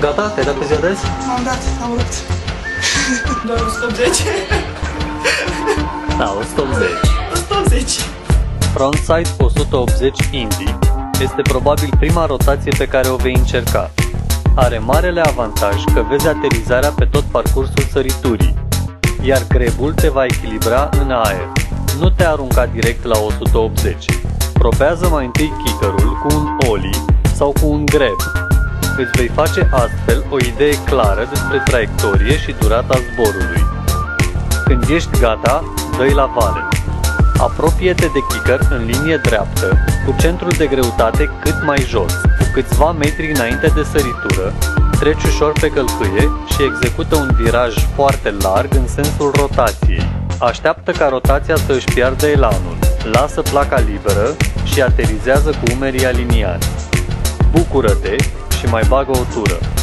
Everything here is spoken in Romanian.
Gata? Te-ai dat pe ziua de azi? M-am dat, am rupt. Doar 180. Da, 180. 180. Frontside 180 Indy este probabil prima rotație pe care o vei încerca. Are marele avantaj că vezi aterizarea pe tot parcursul săriturii, iar grebul te va echilibra în aer. Nu te arunca direct la 180. Probează mai întâi kickerul cu un ollie sau cu un greb. Îți vei face astfel o idee clară despre traiectorie și durata zborului. Când ești gata, dă la vale. Apropie-te de kicker în linie dreaptă, cu centrul de greutate cât mai jos, cu câțiva metri înainte de săritură, treci ușor pe călcâie și execută un viraj foarte larg în sensul rotației. Așteaptă ca rotația să își piardă elanul, lasă placa liberă și aterizează cu umerii aliniați. Bucură-te și mai bagă o tură.